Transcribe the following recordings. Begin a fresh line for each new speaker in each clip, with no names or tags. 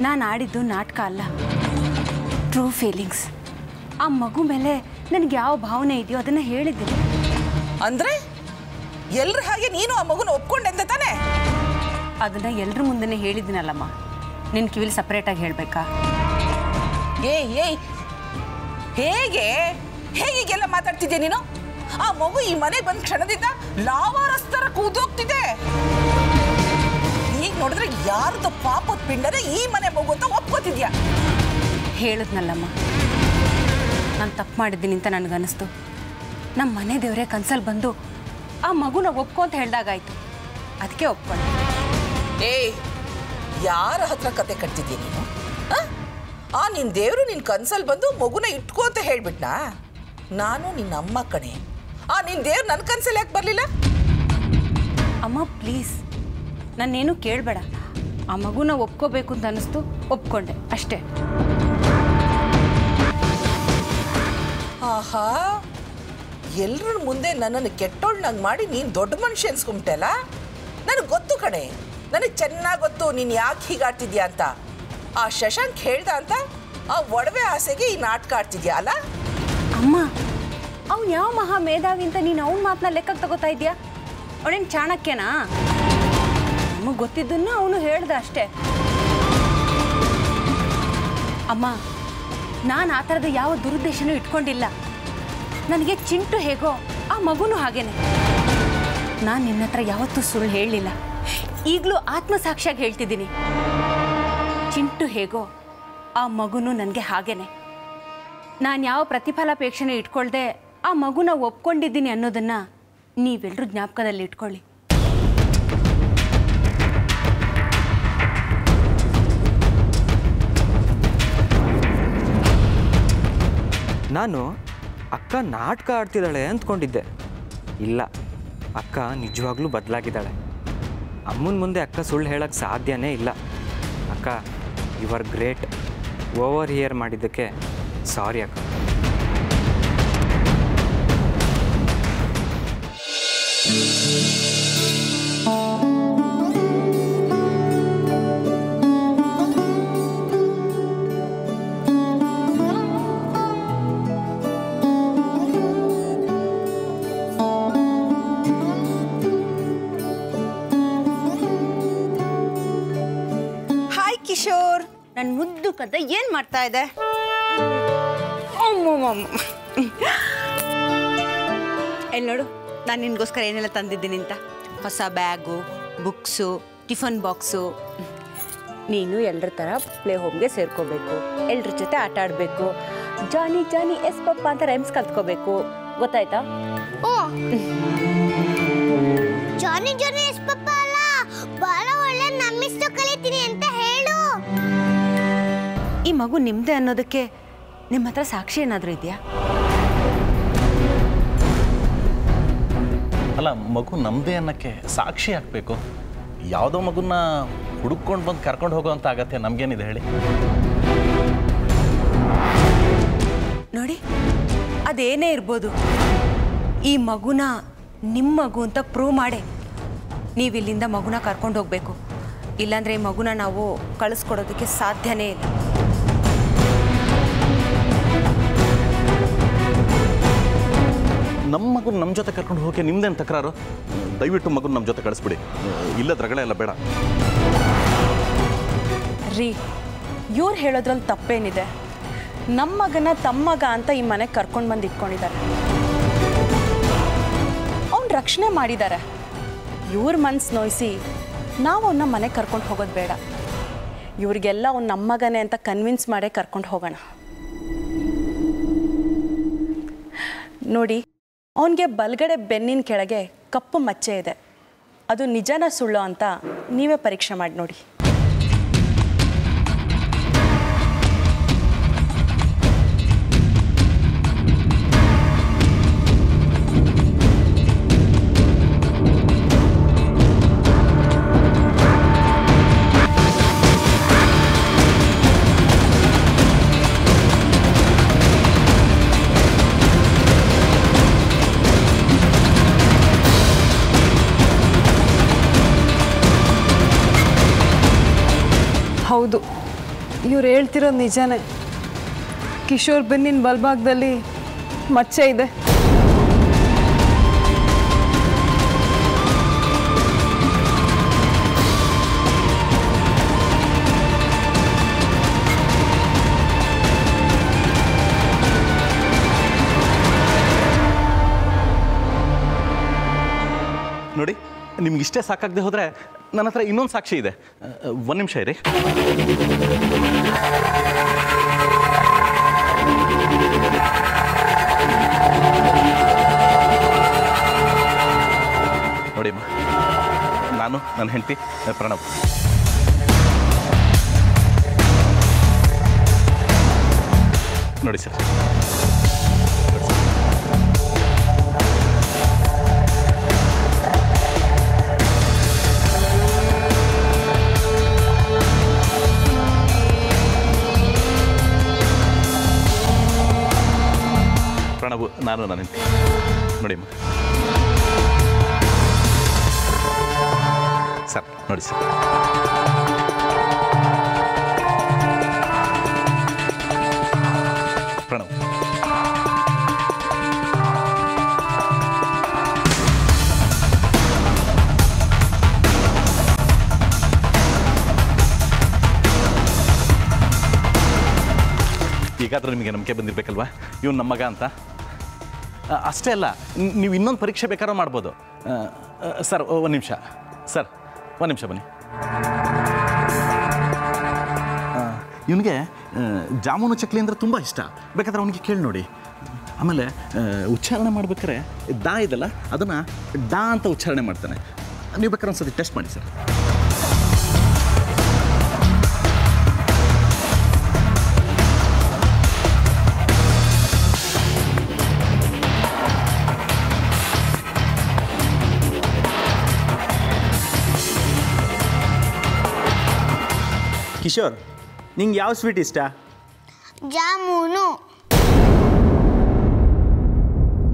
ನಾನು ಆಡಿದ್ದು ನಾಟಕ ಅಲ್ಲ. ಟ್ರೂ ಫೀಲಿಂಗ್ಸ್ ಆ ಮಗು ಮೇಲೆ ನನಗೆ ಯಾವ ಭಾವನೆ ಇದೆಯೋ ಅದನ್ನು ಹೇಳಿದ್ದೀನಿ.
ಅಂದ್ರೆ? ಎಲ್ರ ಹಾಗೆ ನೀನು ಆ ಮಗುನ ಒಪ್ಕೊಂಡೆ ಅಂತ ತಾನೆ?
ಅದನ್ನು ಎಲ್ಲರ ಮುಂದೆ ಹೇಳಿದ್ದೀನಲ್ಲಮ್ಮ. ನಿನ್ನ ಕಿವಿಲಿ ಸಪ್ರೇಟಾಗಿ ಹೇಳಬೇಕಾ?
ಏಯ್ ಏಯ್. ಹೇಗೆ? ಹೇಗೀಗೆಲ್ಲ ಮಾತಾಡ್ತಿದ್ದೆ ನೀನು? ಆ ಮಗು ಈ ಮನೆಗೆ ಬಂದ ಕ್ಷಣದಿಂದ ಲಾವಾರಸ್ತರ ಕೂದೋಗ್ತಿದೆ. ನೋಡಿದ್ರೆ ಯಾರ್ದು ಪಾಪದ ಪಿಂಡರೆ ಈ ಮನೆ ಮಗು ಅಂತ ಒಪ್ಕೋತಿದ್ಯಾ?
ಹೇಳಿದ್ನಲ್ಲಮ್ಮ. ನಾನು ತಪ್ಪು ಮಾಡಿದ್ದೀನಿ ಅಂತ ನನಗನ್ನಿಸ್ತು. ನಮ್ಮ ಮನೆ ದೇವರೇ ಕನ್ಸಲ್ಲಿ ಬಂದು ಆ ಮಗುನ ಒಪ್ಕೊ ಅಂತ ಹೇಳ್ದಾಗಾಯ್ತು. ಅದಕ್ಕೆ ಒಪ್ಕೊಂಡು.
ಏಯ್ ಯಾರ ಹತ್ರ ಕತೆ ಕಟ್ತಿದ್ಯಾ ನೀನು? ಆ? ನಿನ್ನ ನಿನ್ ನಿನ್ನ ನಿನ್ ಕನ್ಸಲ್ ಬಂದು ಮಗುನ ಇಟ್ಕೋ ಅಂತ ಹೇಳ್ಬಿಟ್ನಾ? ನಾನು ನಿನ್ನ ಅಮ್ಮ ಕಣೆ. ಆ ನಿನ್ ದೇವ್ರು ನನ್ನ ಕನ್ಸಲ್ಲಿ ಯಾಕೆ ಬರಲಿಲ್ಲ?
ಅಮ್ಮ ಪ್ಲೀಸ್. ನನ್ನೇನು ಕೇಳಬೇಡ. ಆ ಮಗುನ ಒಪ್ಕೋಬೇಕು ಅಂತ ಅನ್ನಿಸ್ತು ಒಪ್ಕೊಂಡೆ ಅಷ್ಟೇ.
ಆಹಾ ಎಲ್ಲರ ಮುಂದೆ ನನ್ನನ್ನು ಕೆಟ್ಟೋಳ್ನಂಗೆ ಮಾಡಿ ನೀನು ದೊಡ್ಡ ಮನುಷ್ಯ ಅನ್ಸ್ಕೊಂಬಿಟ್ಟಲ್ಲ ನನಗೆ ಗೊತ್ತು ಕಣೆ ನನಗೆ ಚೆನ್ನಾಗಿ ಗೊತ್ತು ನೀನು ಯಾಕೆ ಹೀಗಾಡ್ತಿದ್ಯಾ ಅಂತ. ಆ ಶಶಾಂಕ್ ಹೇಳ್ದ ಅಂತ ಆ ಒಡವೆ ಆಸೆಗೆ ಈ ನಾಟಕ ಆಡ್ತಿದ್ಯಾ ಅಲ್ಲ?
ಅಮ್ಮ ಅವ್ನು ಯಾವ ಮಹಾ ಮೇಧಾವಿ ಅಂತ ನೀನು ಅವನ ಮಾತನ್ನ ಲೆಕ್ಕಕ್ಕೆ ತಗೋತಾ ಇದೆಯಾ? ಅವನೇನು ಚಾಣಕ್ಯನಾ? ನಮಗೆ ಗೊತ್ತಿದ್ದನ್ನು ಅವನು ಹೇಳ್ದ ಅಷ್ಟೇ. ಅಮ್ಮ, ನಾನು ಆ ಥರದ ಯಾವ ದುರುದ್ದೇಶನೂ ಇಟ್ಕೊಂಡಿಲ್ಲ. ನನಗೆ ಚಿಂಟು ಹೇಗೋ ಆ ಮಗುನೂ ಹಾಗೇನೆ. ನಾನು ನಿನ್ನ ಹತ್ರ ಯಾವತ್ತೂ ಸುಳ್ಳು ಹೇಳಲಿಲ್ಲ ಈಗಲೂ ಆತ್ಮಸಾಕ್ಷಿಯಾಗಿ ಹೇಳ್ತಿದ್ದೀನಿ. ಚಿಂಟು ಹೇಗೋ ಆ ಮಗುನೂ ನನಗೆ ಹಾಗೇನೆ. ನಾನು ಯಾವ ಪ್ರತಿಫಲಾಪೇಕ್ಷೆನೂ ಇಟ್ಕೊಳ್ದೆ ಆ ಮಗುನ ಒಪ್ಕೊಂಡಿದ್ದೀನಿ ಅನ್ನೋದನ್ನು ನೀವೆಲ್ಲರೂ ಜ್ಞಾಪಕದಲ್ಲಿ ಇಟ್ಕೊಳ್ಳಿ.
ನಾನು ಅಕ್ಕ ನಾಟಕ ಆಡ್ತಿದ್ದಾಳೆ ಅಂದ್ಕೊಂಡಿದ್ದೆ. ಇಲ್ಲ, ಅಕ್ಕ ನಿಜವಾಗ್ಲೂ ಬದಲಾಗಿದ್ದಾಳೆ. ಅಮ್ಮನ ಮುಂದೆ ಅಕ್ಕ ಸುಳ್ಳು ಹೇಳೋಕ್ಕೆ ಸಾಧ್ಯನೇ ಇಲ್ಲ. ಅಕ್ಕ you are great over here ಮಾಡಿದ್ದಕ್ಕೆ ಸಾರಿ ಅಕ್ಕ.
ಮುದ್ದು ಏನು ಮಾಡ್ತಾ ಇದೆ? ಎಲ್ಲಿ ನೋಡು ನಾನು ನಿನಗೋಸ್ಕರ ಏನೆಲ್ಲ ತಂದಿದ್ದೀನಿ ಅಂತ. ಹೊಸ ಬ್ಯಾಗು ಬುಕ್ಸು ಟಿಫನ್ ಬಾಕ್ಸು. ನೀನು ಎಲ್ಲರ ಥರ ಪ್ಲೇ ಹೋಮ್ಗೆ ಸೇರ್ಕೋಬೇಕು. ಎಲ್ರ ಜೊತೆ ಆಟ ಆಡಬೇಕು. ಜಾನಿ ಜಾನಿ ಎಸ್ ಪಪ್ಪ ಅಂತ ರೈಮ್ಸ್ ಕಲ್ತ್ಕೋಬೇಕು. ಗೊತ್ತಾಯ್ತಾ?
Oh. Johnny Johnny yes papa ಅಲ್ಲ.
ಈ ಮಗು ನಿಮ್ಮದೇ ಅನ್ನೋದಕ್ಕೆ ನಿಮ್ಮ ಹತ್ರ ಸಾಕ್ಷಿ ಏನಾದರೂ ಇದೆಯಾ?
ಅಲ್ಲ ಮಗು ನಮ್ಮದೇ ಅನ್ನಕ್ಕೆ ಸಾಕ್ಷಿ ಹಾಕಬೇಕು ಯಾವುದೋ ಮಗುನ ಹುಡುಕೊಂಡು ಬಂದು ಕರ್ಕೊಂಡು ಹೋಗೋವಂಥ ಆಗತ್ತೆ. ನಮಗೇನಿದೆ ಹೇಳಿ.
ನೋಡಿ ಅದೇನೇ ಇರ್ಬೋದು. ಈ ಮಗುನ ನಿಮ್ಮ ಮಗು ಅಂತ ಪ್ರೂವ್ ಮಾಡಿ ನೀವು ಇಲ್ಲಿಂದ ಮಗುನ ಕರ್ಕೊಂಡು ಹೋಗಬೇಕು. ಇಲ್ಲಾಂದರೆ ಈ ಮಗುನ ನಾವು ಕಳಿಸ್ಕೊಡೋದಕ್ಕೆ ಸಾಧ್ಯನೇ ಇಲ್ಲ.
ನಮ್ಮ ಮಗು ನಮ್ಮ ಜೊತೆ ಕರ್ಕೊಂಡು ಹೋಗಿ ನಿಮ್ದೇನು ತಕರಾರು? ದಯವಿಟ್ಟು ಮಗು ನಮ್ಮ ಜೊತೆ ಕಳಿಸ್ಬಿಡಿ. ಇಲ್ಲದ ರಗಳೆ ಎಲ್ಲ ಬೇಡ.
ರೀ, ಇವ್ರು ಹೇಳೋದ್ರಲ್ಲಿ ತಪ್ಪೇನಿದೆ. ನಮ್ಮ ಮಗನ ತಮ್ಮ ಮಗ ಅಂತ ಈ ಮನೆಗೆ ಕರ್ಕೊಂಡು ಬಂದು ಇಟ್ಕೊಂಡಿದ್ದಾರೆ ಅವ್ನು ರಕ್ಷಣೆ ಮಾಡಿದ್ದಾರೆ ಇವ್ರ ಮನ್ಸು ನೋಯಿಸಿ ನಾವು ಅವನ್ನ ಮನೆಗೆ ಕರ್ಕೊಂಡು ಹೋಗೋದು ಬೇಡ. ಇವ್ರಿಗೆಲ್ಲ ಅವ್ನು ನಮ್ಮ ಮಗನೇ ಅಂತ ಕನ್ವಿನ್ಸ್ ಮಾಡೇ ಕರ್ಕೊಂಡು ಹೋಗೋಣ. ನೋಡಿ ಅವನಿಗೆ ಬಲಗಡೆ ಬೆನ್ನಿನ ಕೆಳಗೆ ಕಪ್ಪು ಮಚ್ಚೆ ಇದೆ. ಅದು ನಿಜನ ಸುಳ್ಳು ಅಂತ ನೀವೇ ಪರೀಕ್ಷೆ ಮಾಡಿ ನೋಡಿ. ಇವ್ರು ಹೇಳ್ತಿರೋದು ನಿಜಾನೇ. ಕಿಶೋರ್ ಬೆನ್ನಿನ ಬಲ್ಭಾಗದಲ್ಲಿ ಮಚ್ಚೆ ಇದೆ.
ನೋಡಿ, ನಿಮ್ಗೆ ಇಷ್ಟೇ ಸಾಕಾಗದೆ ಹೋದರೆ ನನ್ನ ಹತ್ರ ಇನ್ನೊಂದು ಸಾಕ್ಷಿ ಇದೆ. ಒಂದು ನಿಮಿಷ ಇರಿ. ನೋಡಿ ಅಮ್ಮ ನಾನು ನನ್ನ ಹೆಂಡತಿ ಪ್ರಣವ್ ನೋಡಿ ಸರ್ ಪ್ರಣವ್ ನಾನು ನಾನು ಹೆಂಡತಿ. ನೋಡಿ ಅಮ್ಮ. ಸರ್, ನೋಡಿ ಸರ್. ಪ್ರಣವ್. ಈಗಾದ್ರೂ ನಿಮಗೆ ನಂಬಿಕೆ ಬಂದಿರಬೇಕಲ್ವಾ? ಇವನು ನಮ್ಮ ಮಗ ಅಂತ. ಅಷ್ಟೇ ಅಲ್ಲ ನೀವು ಇನ್ನೊಂದು ಪರೀಕ್ಷೆ ಬೇಕಾದ್ರೂ ಮಾಡ್ಬೋದು. ಸರ್ ಒಂದು ನಿಮಿಷ. ಸರ್, ಒಂದು ನಿಮಿಷ ಬನ್ನಿ. ಇವನಿಗೆ ಜಾಮೂನು ಚಕ್ಲಿ ಅಂದರೆ ತುಂಬ ಇಷ್ಟ. ಬೇಕಾದ್ರೆ ಅವನಿಗೆ ಕೇಳಿ ನೋಡಿ. ಆಮೇಲೆ ಉಚ್ಚಾರಣೆ ಮಾಡ್ಬೇಕಾದ್ರೆ, ದಾ ಇದಲ್ಲ, ಅದನ್ನು ಡಾ ಅಂತ ಉಚ್ಚಾರಣೆ ಮಾಡ್ತಾನೆ. ನೀವು ಬೇಕಾದ್ರೆ ಒಂದು ಟೆಸ್ಟ್ ಮಾಡಿ ಸರ್.
ಕಿಶೋರ್ ನಿಂಗೆ ಯಾವ ಸ್ವೀಟ್ ಇಷ್ಟ?
ಜಾಮೂನು.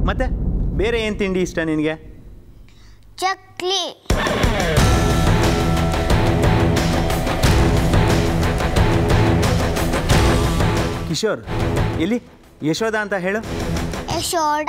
ಮತ್ತೆ ಬೇರೆ ಏನು ತಿಂಡಿ ಇಷ್ಟ ನಿನಗೆ?
ಚಕ್ಲಿ.
ಕಿಶೋರ್ ಎಲ್ಲಿ? ಯಶೋಧ ಅಂತ ಹೇಳು.
ಯಶೋಡ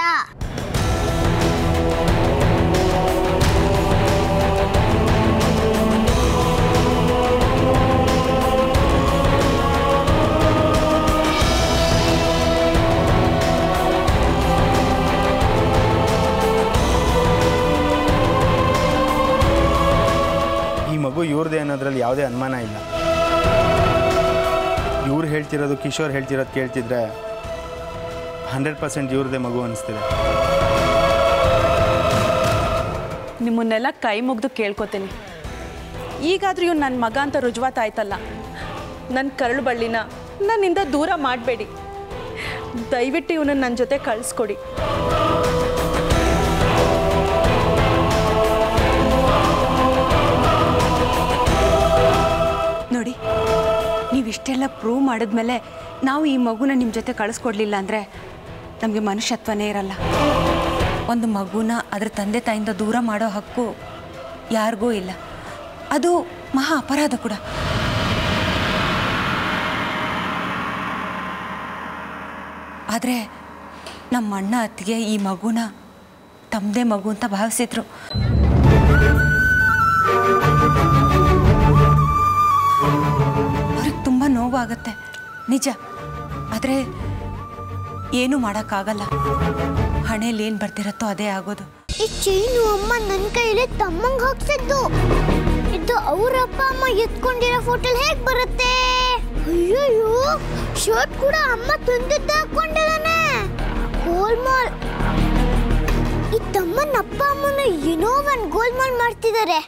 ಯಾವುದೇ ಅನುಮಾನ ಇಲ್ಲ. ಇವ್ರು ಹೇಳ್ತಿರೋದು, ಕಿಶೋರ್ ಹೇಳ್ತಿರೋದು ಕೇಳ್ತಿದ್ರೆ ಹಂಡ್ರೆಡ್ ಪರ್ಸೆಂಟ್ ಇವ್ರದೇ ಮಗು ಅನಿಸ್ತಿದೆ.
ನಿಮ್ಮನ್ನೆಲ್ಲ ಕೈ ಮುಗ್ದು ಕೇಳ್ಕೊತೀನಿ. ಈಗಾದರೂ ಇವ್ನು ನನ್ನ ಮಗ ಅಂತ ರುಜುವಾತಾಯ್ತಲ್ಲ ನನ್ನ ಕರಳು ಬಳ್ಳಿನ ನನ್ನಿಂದ ದೂರ ಮಾಡಬೇಡಿ. ದಯವಿಟ್ಟು ಇವನನ್ನು ನನ್ನ ಜೊತೆ ಕಳಿಸ್ಕೊಡಿ.
ನೀವಿಷ್ಟೆಲ್ಲ ಪ್ರೂವ್ ಮಾಡಿದ್ಮೇಲೆ ನಾವು ಈ ಮಗುನ ನಿಮ್ಮ ಜೊತೆ ಕಳಿಸ್ಕೊಡ್ಲಿಲ್ಲ ಅಂದರೆ ನಮಗೆ ಮನುಷ್ಯತ್ವನೇ ಇರಲ್ಲ. ಒಂದು ಮಗುನ ಅದರ ತಂದೆ ತಾಯಿಂದ ದೂರ ಮಾಡೋ ಹಕ್ಕು ಯಾರಿಗೂ ಇಲ್ಲ. ಅದು ಮಹಾ ಅಪರಾಧ ಕೂಡ. ಆದರೆ ನಮ್ಮ ಅಣ್ಣ ಅತ್ತಿಗೆ ಈ ಮಗುನ ತಮ್ಮದೇ ಮಗು ಅಂತ ಭಾವಿಸಿದ್ರು. ನೋವಾಗುತ್ತೆ. ನಿಜ. ಆದರೆ ಏನೂ ಮಾಡೋಕ್ಕಾಗಲ್ಲ. ಹಣೆಯಲ್ಲಿ ಏನು ಬರ್ತಿರತ್ತೋ ಅದೇ ಆಗೋದು.
ಈ ಚೈನು ಅಮ್ಮ ನನ್ನ ಕೈಯಲ್ಲಿ ತಮ್ಮಂಗೆ ಹಾಕ್ಸಿದ್ದು. ಇದು ಅವ್ರ ಅಪ್ಪ ಅಮ್ಮ ಎತ್ಕೊಂಡಿರೋ ಫೋಟೋಲ್ ಹೇಗ್ ಬರುತ್ತೆ? ಅಯ್ಯಯ್ಯೋ, ಶರ್ಟ್ ಕೂಡ ಅಮ್ಮ ತಂದಿದ್ದ ಗೋಲ್ ಗೋಲ್ಮಾಲ್ ಈ ತಮ್ಮನ ಅಪ್ಪ ಅಮ್ಮನ ಏನೋ ಗೋಲ್ ಗೋಲ್ಮಾಲ್ ಮಾಡ್ತಿದ್ದಾರೆ.